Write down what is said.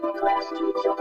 class teacher